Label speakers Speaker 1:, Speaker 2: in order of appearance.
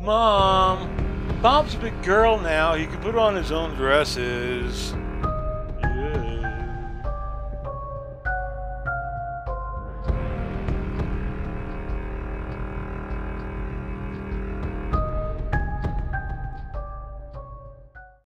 Speaker 1: Mom, Bob's a big girl now. He can put on his own dresses.